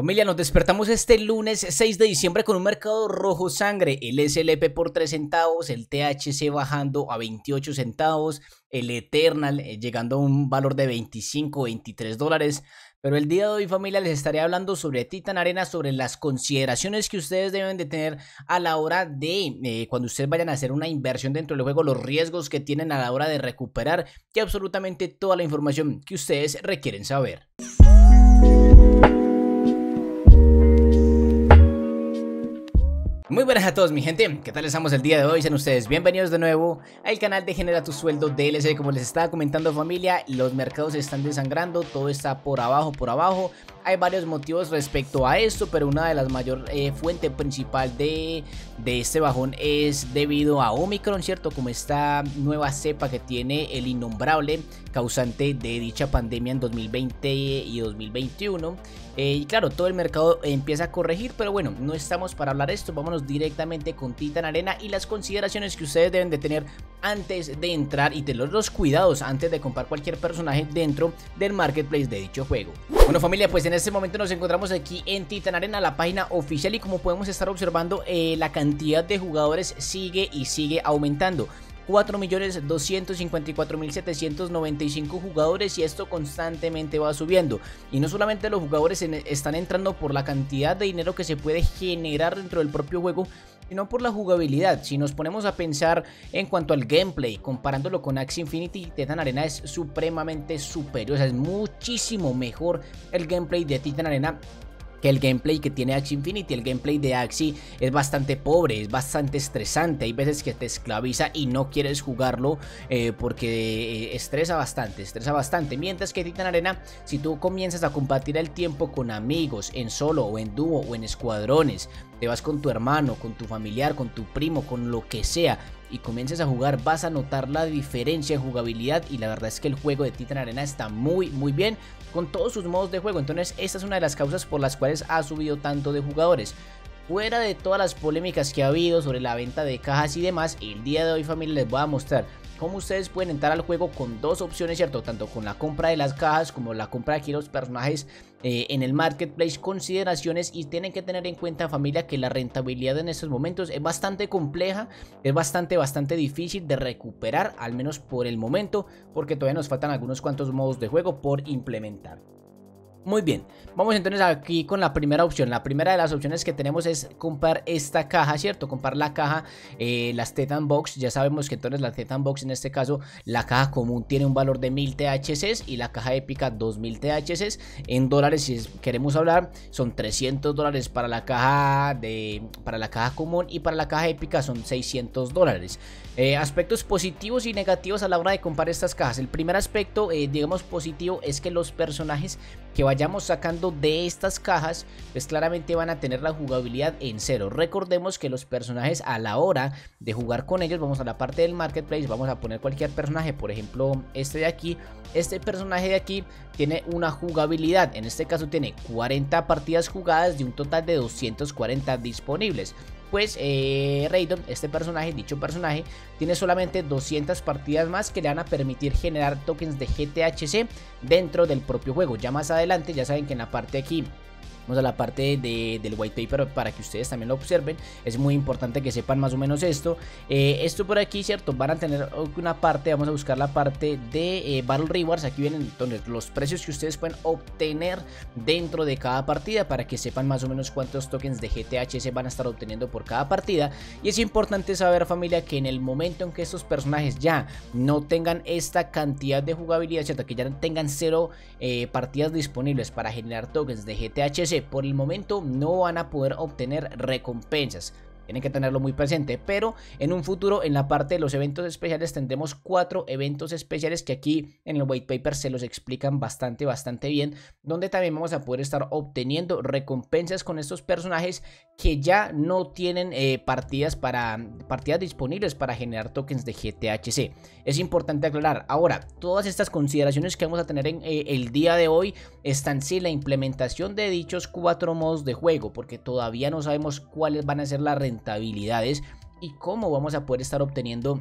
Familia, nos despertamos este lunes 6 de diciembre con un mercado rojo sangre, el SLP por 3 centavos, el THC bajando a 28 centavos, el Eternal eh, llegando a un valor de 25, 23 dólares. Pero el día de hoy familia les estaré hablando sobre Titan Arena, sobre las consideraciones que ustedes deben de tener a la hora de eh, cuando ustedes vayan a hacer una inversión dentro del juego, los riesgos que tienen a la hora de recuperar y absolutamente toda la información que ustedes requieren saber. Muy buenas a todos mi gente, ¿qué tal estamos el día de hoy? Sean ustedes bienvenidos de nuevo al canal de Genera Tu Sueldo DLC Como les estaba comentando familia, los mercados están desangrando, todo está por abajo, por abajo hay varios motivos respecto a esto, pero una de las mayores eh, fuentes principal de, de, este bajón es debido a Omicron, ¿cierto? Como esta nueva cepa que tiene el innombrable causante de dicha pandemia en 2020 y 2021. Eh, y claro, todo el mercado empieza a corregir, pero bueno, no estamos para hablar de esto, vámonos directamente con Titan Arena y las consideraciones que ustedes deben de tener antes de entrar y tener los cuidados antes de comprar cualquier personaje dentro del marketplace de dicho juego. Bueno familia, pues en este momento nos encontramos aquí en Titan Arena, la página oficial y como podemos estar observando eh, la cantidad de jugadores sigue y sigue aumentando. 4.254.795 jugadores y esto constantemente va subiendo. Y no solamente los jugadores están entrando por la cantidad de dinero que se puede generar dentro del propio juego, sino por la jugabilidad. Si nos ponemos a pensar en cuanto al gameplay, comparándolo con Axie Infinity, Titan Arena es supremamente superior, o sea, es muchísimo mejor el gameplay de Titan Arena que el gameplay que tiene Axie Infinity. El gameplay de Axie es bastante pobre, es bastante estresante. Hay veces que te esclaviza y no quieres jugarlo eh, porque eh, estresa bastante, estresa bastante. Mientras que Titan Arena, si tú comienzas a compartir el tiempo con amigos, en solo o en dúo o en escuadrones, te vas con tu hermano, con tu familiar, con tu primo, con lo que sea y comiences a jugar vas a notar la diferencia en jugabilidad y la verdad es que el juego de Titan Arena está muy muy bien con todos sus modos de juego entonces esta es una de las causas por las cuales ha subido tanto de jugadores fuera de todas las polémicas que ha habido sobre la venta de cajas y demás el día de hoy familia les voy a mostrar cómo ustedes pueden entrar al juego con dos opciones, ¿cierto? Tanto con la compra de las cajas como la compra de aquí los personajes eh, en el marketplace, consideraciones y tienen que tener en cuenta familia que la rentabilidad en estos momentos es bastante compleja, es bastante, bastante difícil de recuperar, al menos por el momento, porque todavía nos faltan algunos cuantos modos de juego por implementar. Muy bien, vamos entonces aquí con la primera opción. La primera de las opciones que tenemos es comprar esta caja, ¿cierto? Comprar la caja, eh, las Tetan Box. Ya sabemos que entonces la Tetan Box en este caso La caja común tiene un valor de 1000 THCs Y la caja épica 2000 THCs En dólares si queremos hablar Son 300 dólares para la caja de para la caja común Y para la caja épica son 600 dólares. Eh, Aspectos positivos y negativos a la hora de comprar estas cajas. El primer aspecto, eh, digamos positivo Es que los personajes que vayamos sacando de estas cajas, pues claramente van a tener la jugabilidad en cero. Recordemos que los personajes a la hora de jugar con ellos, vamos a la parte del marketplace, vamos a poner cualquier personaje, por ejemplo este de aquí, este personaje de aquí tiene una jugabilidad, en este caso tiene 40 partidas jugadas de un total de 240 disponibles pues eh, Raydon, este personaje, dicho personaje, tiene solamente 200 partidas más que le van a permitir generar tokens de GTHC dentro del propio juego. Ya más adelante, ya saben que en la parte aquí A la parte de, del white paper para que ustedes también lo observen. Es muy importante que sepan más o menos esto. Eh, esto por aquí, ¿cierto? Van a tener una parte, vamos a buscar la parte de eh, Battle Rewards. Aquí vienen entonces los precios que ustedes pueden obtener dentro de cada partida para que sepan más o menos cuántos tokens de GTH se van a estar obteniendo por cada partida. Y es importante saber familia que en el momento en que estos personajes ya no tengan esta cantidad de jugabilidad, ¿cierto? Que ya tengan cero eh, partidas disponibles para generar tokens de GTHC por el momento no van a poder obtener recompensas. Tienen que tenerlo muy presente, pero en un futuro en la parte de los eventos especiales tendremos cuatro eventos especiales que aquí en el white paper se los explican bastante, bastante bien, donde también vamos a poder estar obteniendo recompensas con estos personajes que ya no tienen eh, partidas para partidas disponibles para generar tokens de GTHC. Es importante aclarar, ahora, todas estas consideraciones que vamos a tener en eh, el día de hoy están sin la implementación de dichos cuatro modos de juego, porque todavía no sabemos cuáles van a ser las rentabilidades y cómo vamos a poder estar obteniendo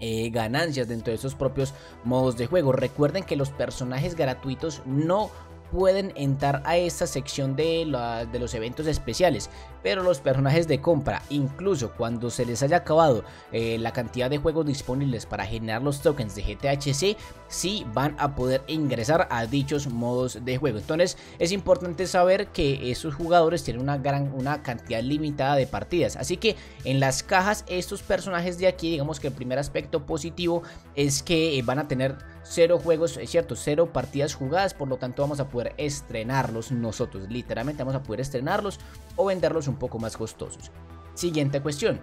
eh, ganancias dentro de esos propios modos de juego. Recuerden que los personajes gratuitos no pueden entrar a esta sección de, de los eventos especiales. Pero los personajes de compra, incluso cuando se les haya acabado eh, la cantidad de juegos disponibles para generar los tokens de GTHC, sí van a poder ingresar a dichos modos de juego. Entonces es importante saber que esos jugadores tienen una gran una cantidad limitada de partidas. Así que en las cajas estos personajes de aquí, digamos que el primer aspecto positivo es que eh, van a tener cero juegos, es cierto, cero partidas jugadas, por lo tanto vamos a poder estrenarlos nosotros, literalmente vamos a poder estrenarlos o venderlos un poco más costosos. Siguiente cuestión,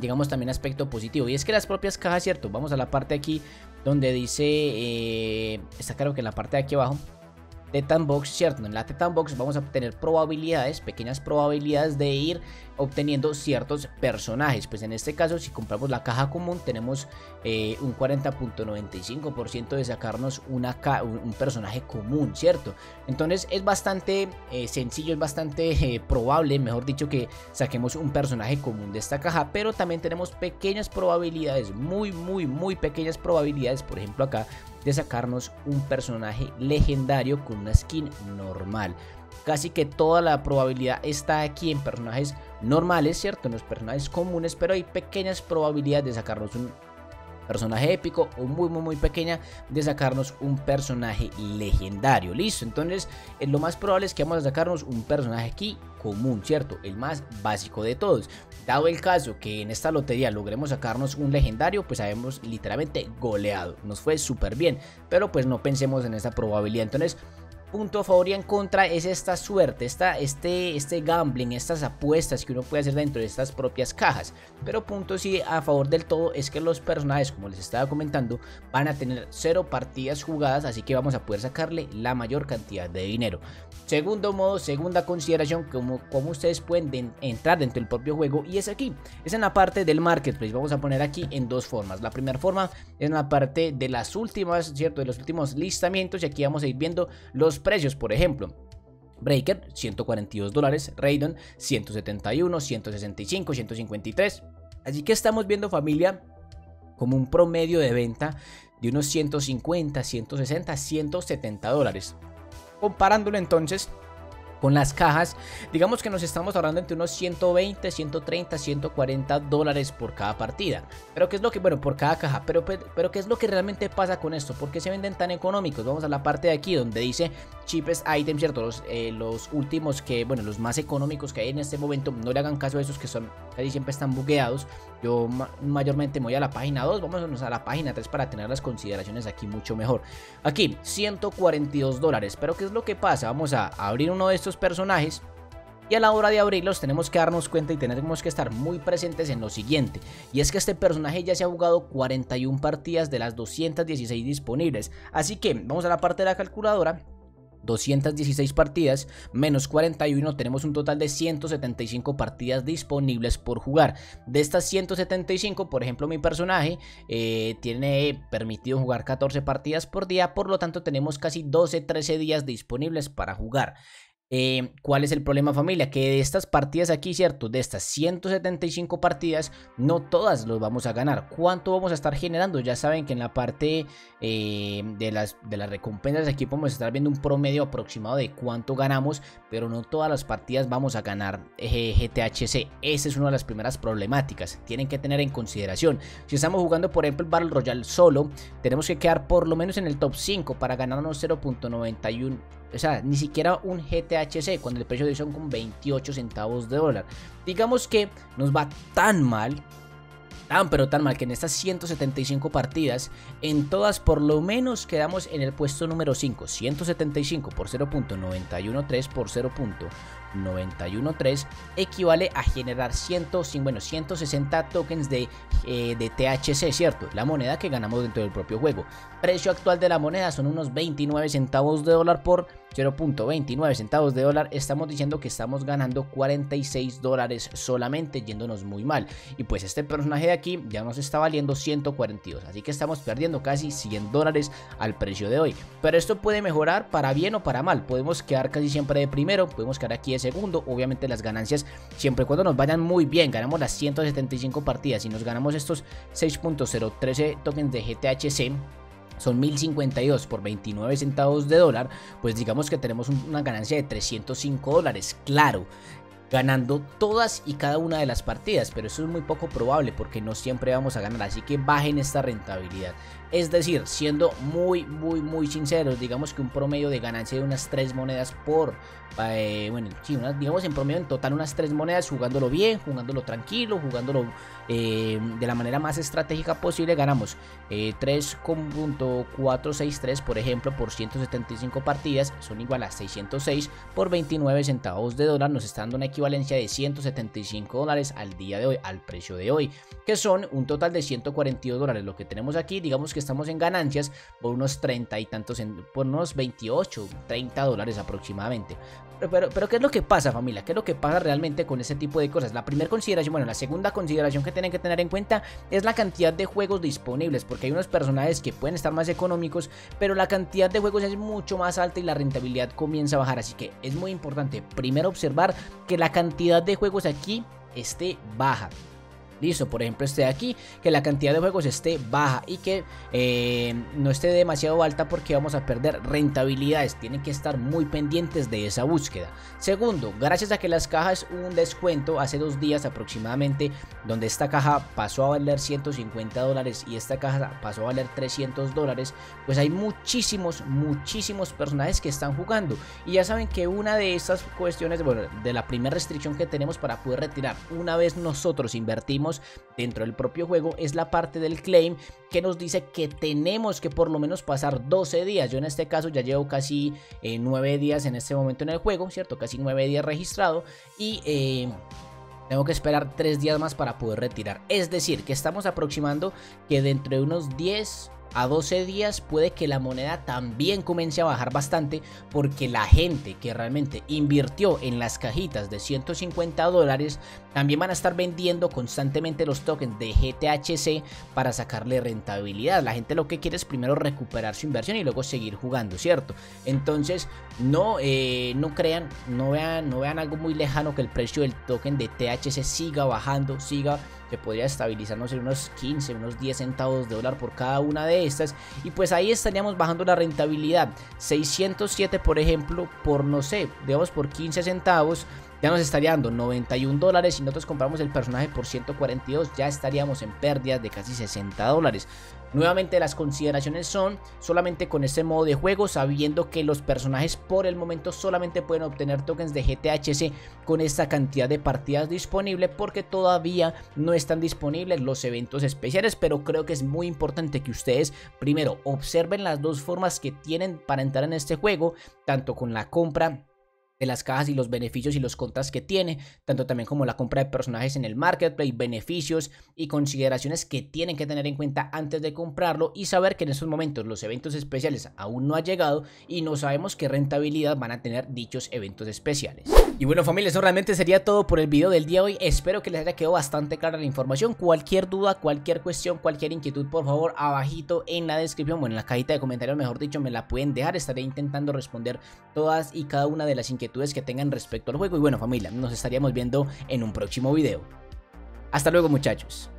llegamos también aspecto positivo y es que las propias cajas, cierto, vamos a la parte aquí donde dice, eh, está claro que en la parte de aquí abajo Tetan Box, ¿cierto? En la Tetan Box vamos a obtener probabilidades, pequeñas probabilidades de ir obteniendo ciertos personajes. Pues en este caso, si compramos la caja común, tenemos eh, un 40.95% de sacarnos una un personaje común, ¿cierto? Entonces es bastante eh, sencillo, es bastante eh, probable, mejor dicho, que saquemos un personaje común de esta caja. Pero también tenemos pequeñas probabilidades, muy, muy, muy pequeñas probabilidades. Por ejemplo, acá de sacarnos un personaje legendario con una skin normal. Casi que toda la probabilidad está aquí en personajes normales, ¿cierto? En los personajes comunes, pero hay pequeñas probabilidades de sacarnos un personaje épico o muy muy muy pequeña de sacarnos un personaje legendario. Listo, entonces eh, lo más probable es que vamos a sacarnos un personaje aquí común, ¿cierto? El más básico de todos. Dado el caso que en esta lotería logremos sacarnos un legendario, pues habemos literalmente goleado. Nos fue súper bien, pero pues no pensemos en esa probabilidad. Entonces punto a favor y en contra es esta suerte, esta, este, este gambling, estas apuestas que uno puede hacer dentro de estas propias cajas. Pero punto sí a favor del todo es que los personajes, como les estaba comentando, van a tener cero partidas jugadas, así que vamos a poder sacarle la mayor cantidad de dinero. Segundo modo, segunda consideración, como, como ustedes pueden entrar dentro del propio juego y es aquí, es en la parte del marketplace. Vamos a poner aquí en dos formas. La primera forma es en la parte de las últimas, ¿cierto? De los últimos listamientos y aquí vamos a ir viendo los precios, por ejemplo. Breaker, 142 dólares. Raidon, 171, 165, 153. Así que estamos viendo familia como un promedio de venta de unos 150, 160, 170 dólares. Comparándolo entonces con las cajas, digamos que nos estamos ahorrando entre unos 120, 130, 140 dólares por cada partida. Pero qué es lo que, bueno, por cada caja, pero, qué es lo que realmente pasa con esto, ¿por qué se venden tan económicos? Vamos a la parte de aquí donde dice cheapest item, ¿cierto? Los, eh, últimos que, bueno, los más económicos que hay en este momento, no le hagan caso a esos que son, casi siempre están bugueados. Yo mayormente me voy a la página 2, vamos a la página 3 para tener las consideraciones aquí mucho mejor. Aquí, 142 dólares, pero ¿qué es lo que pasa? Vamos a abrir uno de estos personajes y a la hora de abrirlos tenemos que darnos cuenta y tenemos que estar muy presentes en lo siguiente. Y es que este personaje ya se ha jugado 41 partidas de las 216 disponibles. Así que vamos a la parte de la calculadora 216 partidas menos 41 tenemos un total de 175 partidas disponibles por jugar de estas 175 por ejemplo mi personaje eh, tiene permitido jugar 14 partidas por día por lo tanto tenemos casi 12 13 días disponibles para jugar eh, ¿Cuál es el problema familia? Que de estas partidas aquí, ¿cierto? De estas 175 partidas, no todas los vamos a ganar. ¿Cuánto vamos a estar generando? Ya saben que en la parte de, las, de las recompensas aquí podemos estar viendo un promedio aproximado de cuánto ganamos, pero no todas las partidas vamos a ganar eh, GTHC. Esa es una de las primeras problemáticas. Tienen que tener en consideración. Si estamos jugando, por ejemplo, el Battle Royale solo, tenemos que quedar por lo menos en el top 5 para ganarnos 0.91 o sea, ni siquiera un GTHC cuando el precio de son con 28 centavos de dólar. Digamos que nos va tan mal, tan pero tan mal que en estas 175 partidas, en todas por lo menos quedamos en el puesto número 5. 175 por 0.913 por 0.913 equivale a generar 100, bueno, 160 tokens de, eh, de THC, ¿cierto? La moneda que ganamos dentro del propio juego. Precio actual de la moneda son unos 29 centavos de dólar por 0.29 centavos de dólar, estamos diciendo que estamos ganando 46 dólares solamente, yéndonos muy mal. Y pues este personaje de aquí ya nos está valiendo 142, así que estamos perdiendo casi 100 dólares al precio de hoy. Pero esto puede mejorar para bien o para mal, podemos quedar casi siempre de primero, podemos quedar aquí de segundo, obviamente las ganancias siempre y cuando nos vayan muy bien, ganamos las 175 partidas y nos ganamos estos 6.013 tokens de GTHC son 1052 por 29 centavos de dólar, pues digamos que tenemos una ganancia de 305 dólares. Claro, ganando todas y cada una de las partidas, pero eso es muy poco probable porque no siempre vamos a ganar, así que bajen esta rentabilidad. Es decir, siendo muy, muy, muy sinceros, digamos que un promedio de ganancia de unas 3 monedas por, eh, bueno, sí, digamos en promedio en total unas 3 monedas, jugándolo bien, jugándolo tranquilo, jugándolo eh, de la manera más estratégica posible, ganamos eh, 3.463, por ejemplo, por 175 partidas, son igual a 606 por 29 centavos de dólar, nos está dando una equivalencia de 175 dólares al día de hoy, al precio de hoy, que son un total de 142 dólares. Lo que tenemos aquí, digamos que estamos en ganancias por unos 30 y tantos, por unos 28, 30 dólares aproximadamente. Pero, pero, ¿qué es lo que pasa familia? ¿Qué es lo que pasa realmente con ese tipo de cosas? La primera consideración, bueno, la segunda consideración que tienen que tener en cuenta es la cantidad de juegos disponibles, porque hay unos personajes que pueden estar más económicos, pero la cantidad de juegos es mucho más alta y la rentabilidad comienza a bajar, así que es muy importante primero observar que la cantidad de juegos aquí esté baja. Listo, por ejemplo este de aquí, que la cantidad de juegos esté baja y que eh, no esté demasiado alta porque vamos a perder rentabilidades. Tienen que estar muy pendientes de esa búsqueda. Segundo, gracias a que las cajas hubo un descuento hace dos días aproximadamente, donde esta caja pasó a valer 150 dólares y esta caja pasó a valer 300 dólares, pues hay muchísimos, muchísimos personajes que están jugando. Y ya saben que una de estas cuestiones, bueno, de la primera restricción que tenemos para poder retirar, una vez nosotros invertimos dentro del propio juego es la parte del claim que nos dice que tenemos que por lo menos pasar 12 días. Yo en este caso ya llevo casi 9 eh, días en este momento en el juego, ¿cierto? Casi 9 días registrado y... Eh, tengo que esperar 3 días más para poder retirar. Es decir, que estamos aproximando que dentro de unos 10 a 12 días puede que la moneda también comience a bajar bastante porque la gente que realmente invirtió en las cajitas de 150 dólares también van a estar vendiendo constantemente los tokens de GTHC para sacarle rentabilidad. La gente lo que quiere es primero recuperar su inversión y luego seguir jugando, ¿cierto? Entonces no, eh, no crean, no vean, no vean algo muy lejano que el precio del token de THC siga bajando, siga que podría estabilizarnos en unos 15, unos 10 centavos de dólar por cada una de estas. Y pues ahí estaríamos bajando la rentabilidad. 607, por ejemplo, por no sé, digamos por 15 centavos ya nos estaría dando 91 dólares. Si nosotros compramos el personaje por 142, ya estaríamos en pérdidas de casi 60 dólares. Nuevamente las consideraciones son solamente con este modo de juego, sabiendo que los personajes por el momento solamente pueden obtener tokens de GTHC con esta cantidad de partidas disponible porque todavía no están disponibles los eventos especiales, pero creo que es muy importante que ustedes primero observen las dos formas que tienen para entrar en este juego, tanto con la compra de las cajas y los beneficios y los contras que tiene, tanto también como la compra de personajes en el marketplace, beneficios y consideraciones que tienen que tener en cuenta antes de comprarlo y saber que en estos momentos los eventos especiales aún no han llegado y no sabemos qué rentabilidad van a tener dichos eventos especiales. Y bueno familia, eso realmente sería todo por el video del día de hoy, espero que les haya quedado bastante clara la información, cualquier duda, cualquier cuestión, cualquier inquietud, por favor abajito en la descripción, bueno en la cajita de comentarios mejor dicho me la pueden dejar, estaré intentando responder todas y cada una de las que tengan respecto al juego. Y bueno familia, nos estaríamos viendo en un próximo video. Hasta luego muchachos.